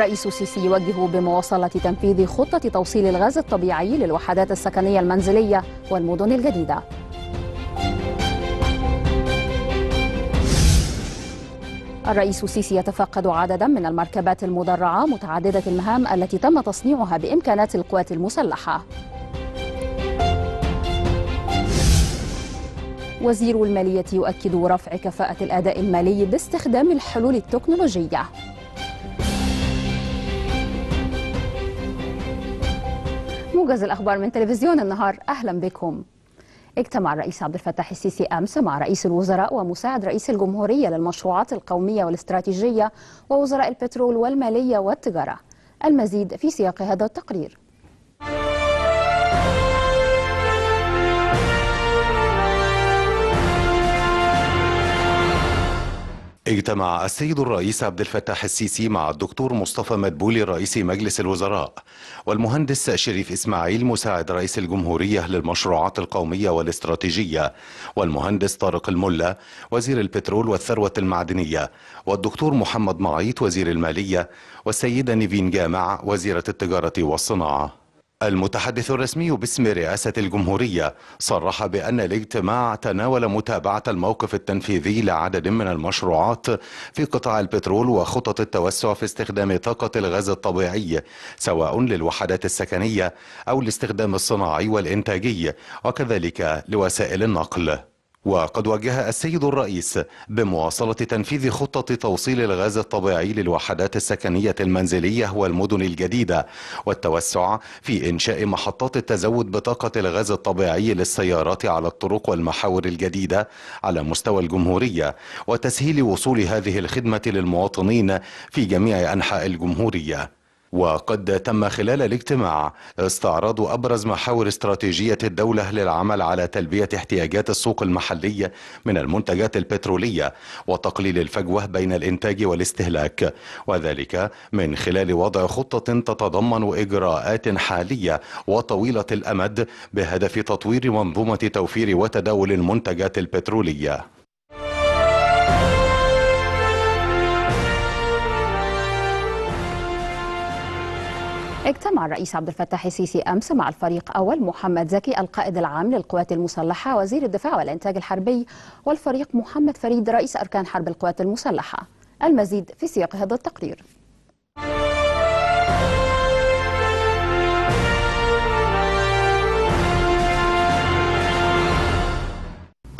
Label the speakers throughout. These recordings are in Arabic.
Speaker 1: الرئيس السيسي يوجه بمواصلة تنفيذ خطة توصيل الغاز الطبيعي للوحدات السكنية المنزلية والمدن الجديدة. الرئيس السيسي يتفقد عددا من المركبات المدرعة متعددة المهام التي تم تصنيعها بإمكانات القوات المسلحة. وزير المالية يؤكد رفع كفاءة الأداء المالي باستخدام الحلول التكنولوجية. موجز الأخبار من تلفزيون النهار. أهلا بكم. اجتمع الرئيس عبد الفتاح السيسي أمس مع رئيس الوزراء ومساعد رئيس الجمهورية للمشروعات القومية والاستراتيجية ووزراء البترول والمالية والتجارة. المزيد في سياق هذا التقرير.
Speaker 2: اجتمع السيد الرئيس عبد الفتاح السيسي مع الدكتور مصطفى مدبولي رئيس مجلس الوزراء والمهندس شريف إسماعيل مساعد رئيس الجمهورية للمشروعات القومية والاستراتيجية والمهندس طارق الملا وزير البترول والثروة المعدنية والدكتور محمد معيط وزير المالية والسيدة نيفين جامع وزيرة التجارة والصناعة. المتحدث الرسمي باسم رئاسة الجمهورية صرح بأن الاجتماع تناول متابعة الموقف التنفيذي لعدد من المشروعات في قطاع البترول وخطط التوسع في استخدام طاقة الغاز الطبيعي سواء للوحدات السكنية أو الاستخدام الصناعي والإنتاجي وكذلك لوسائل النقل. وقد وجه السيد الرئيس بمواصلة تنفيذ خطة توصيل الغاز الطبيعي للوحدات السكنية المنزلية والمدن الجديدة والتوسع في إنشاء محطات التزود بطاقة الغاز الطبيعي للسيارات على الطرق والمحاور الجديدة على مستوى الجمهورية وتسهيل وصول هذه الخدمة للمواطنين في جميع أنحاء الجمهورية. وقد تم خلال الاجتماع استعراض أبرز محاور استراتيجية الدولة للعمل على تلبية احتياجات السوق المحلية من المنتجات البترولية وتقليل الفجوة بين الإنتاج والاستهلاك وذلك من خلال وضع خطة تتضمن إجراءات حالية وطويلة الأمد بهدف تطوير منظومة توفير وتداول المنتجات البترولية.
Speaker 1: اجتمع الرئيس عبد الفتاح السيسي أمس مع الفريق أول محمد زكي القائد العام للقوات المسلحة وزير الدفاع والإنتاج الحربي والفريق محمد فريد رئيس أركان حرب القوات المسلحة. المزيد في سياق هذا التقرير.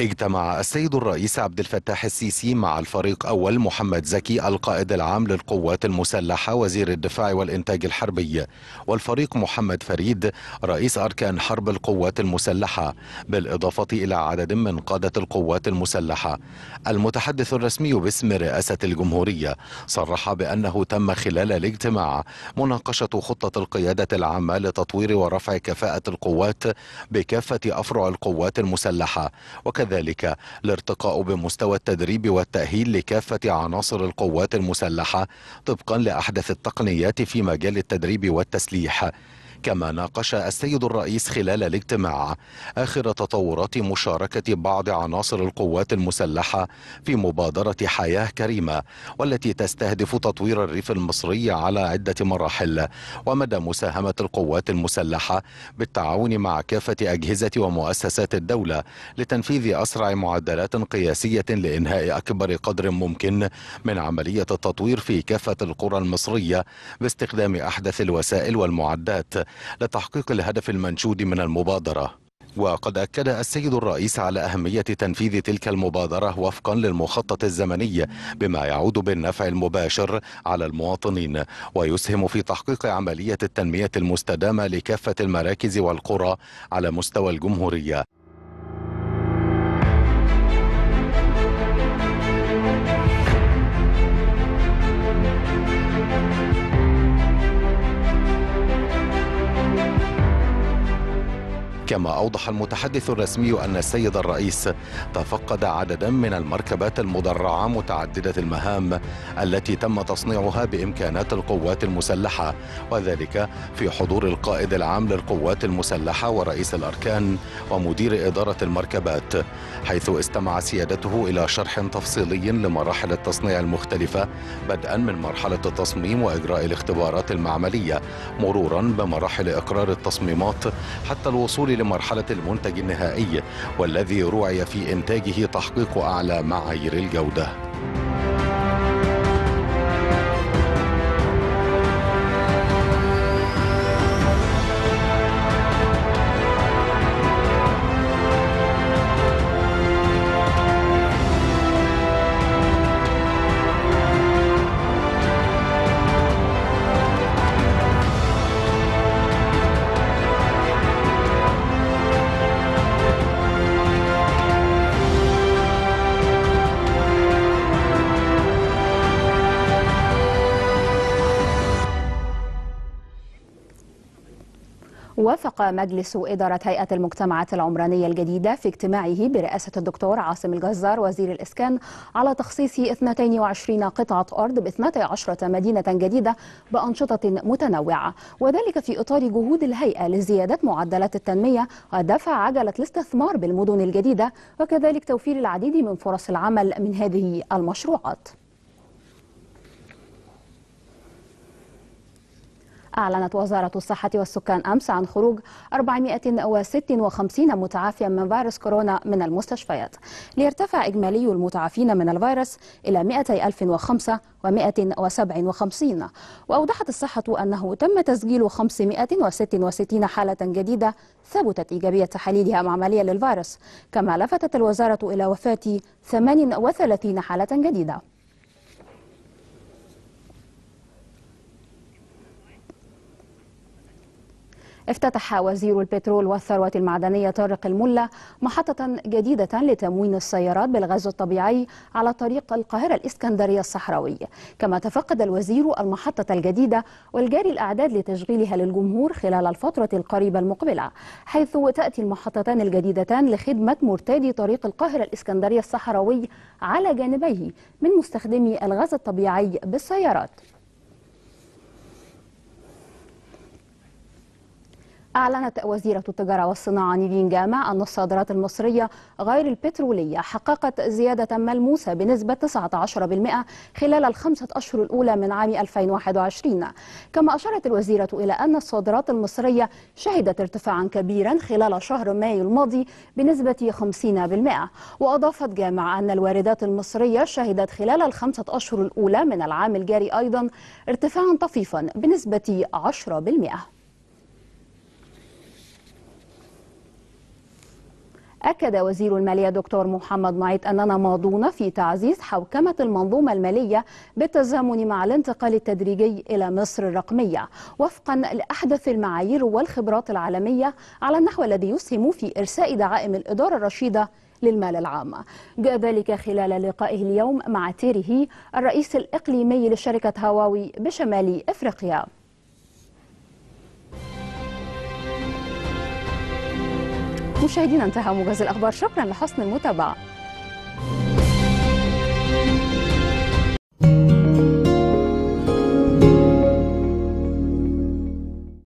Speaker 2: اجتمع السيد الرئيس عبد الفتاح السيسي مع الفريق أول محمد زكي القائد العام للقوات المسلحة وزير الدفاع والإنتاج الحربي. والفريق محمد فريد رئيس أركان حرب القوات المسلحة بالإضافة إلى عدد من قادة القوات المسلحة. المتحدث الرسمي باسم رئاسة الجمهورية صرح بأنه تم خلال الاجتماع مناقشة خطة القيادة العامة لتطوير ورفع كفاءة القوات بكافة أفرع القوات المسلحة وكذلك وكذلك الارتقاء بمستوى التدريب والتأهيل لكافة عناصر القوات المسلحة طبقا لأحدث التقنيات في مجال التدريب والتسليح. كما ناقش السيد الرئيس خلال الاجتماع آخر تطورات مشاركة بعض عناصر القوات المسلحة في مبادرة حياة كريمة والتي تستهدف تطوير الريف المصري على عدة مراحل ومدى مساهمة القوات المسلحة بالتعاون مع كافة أجهزة ومؤسسات الدولة لتنفيذ أسرع معدلات قياسية لإنهاء أكبر قدر ممكن من عملية التطوير في كافة القرى المصرية باستخدام أحدث الوسائل والمعدات. لتحقيق الهدف المنشود من المبادرة. وقد أكد السيد الرئيس على أهمية تنفيذ تلك المبادرة وفقا للمخطط الزمني بما يعود بالنفع المباشر على المواطنين ويسهم في تحقيق عملية التنمية المستدامة لكافة المراكز والقرى على مستوى الجمهورية. كما أوضح المتحدث الرسمي أن السيد الرئيس تفقد عددا من المركبات المدرعة متعددة المهام التي تم تصنيعها بإمكانات القوات المسلحة وذلك في حضور القائد العام للقوات المسلحة ورئيس الأركان ومدير إدارة المركبات حيث استمع سيادته إلى شرح تفصيلي لمراحل التصنيع المختلفة بدءا من مرحلة التصميم وإجراء الاختبارات المعملية مرورا بمراحل إقرار التصميمات حتى الوصول لمرحلة المنتج النهائي والذي روعي في إنتاجه تحقيق أعلى معايير الجودة.
Speaker 1: وافق مجلس إدارة هيئة المجتمعات العمرانية الجديدة في اجتماعه برئاسة الدكتور عاصم الجزار وزير الإسكان على تخصيص 22 قطعة أرض ب 12 مدينة جديدة بأنشطة متنوعة وذلك في إطار جهود الهيئة لزيادة معدلات التنمية ودفع عجلة الاستثمار بالمدن الجديدة وكذلك توفير العديد من فرص العمل من هذه المشروعات. أعلنت وزارة الصحة والسكان أمس عن خروج 456 متعافيا من فيروس كورونا من المستشفيات. ليرتفع إجمالي المتعافين من الفيروس إلى 200,005 و157 وأوضحت الصحة أنه تم تسجيل 566 حالة جديدة ثبتت إيجابية تحاليلها معملية للفيروس كما لفتت الوزارة إلى وفاة 38 حالة جديدة. افتتح وزير البترول والثروة المعدنية طارق الملا محطة جديدة لتموين السيارات بالغاز الطبيعي على طريق القاهرة الإسكندرية الصحراوي. كما تفقد الوزير المحطة الجديدة والجاري الأعداد لتشغيلها للجمهور خلال الفترة القريبة المقبلة حيث تأتي المحطتان الجديدتان لخدمة مرتادي طريق القاهرة الإسكندرية الصحراوي على جانبيه من مستخدمي الغاز الطبيعي بالسيارات. أعلنت وزيرة التجارة والصناعة نيفين جامع أن الصادرات المصرية غير البترولية حققت زيادة ملموسة بنسبة 19% خلال الخمسة أشهر الأولى من عام 2021 كما أشارت الوزيرة إلى أن الصادرات المصرية شهدت ارتفاعا كبيرا خلال شهر مايو الماضي بنسبة 50% وأضافت جامع أن الواردات المصرية شهدت خلال الخمسة أشهر الأولى من العام الجاري أيضا ارتفاعا طفيفا بنسبة 10% أكد وزير المالية دكتور محمد معيط أننا ماضون في تعزيز حوكمة المنظومة المالية بالتزامن مع الانتقال التدريجي إلى مصر الرقمية وفقا لأحدث المعايير والخبرات العالمية على النحو الذي يسهم في إرساء دعائم الإدارة الرشيدة للمال العام. جاء ذلك خلال لقائه اليوم مع تيري الرئيس الإقليمي لشركة هواوي بشمال إفريقيا. مشاهدينا انتهى موجز الأخبار. شكرا لحسن المتابعة.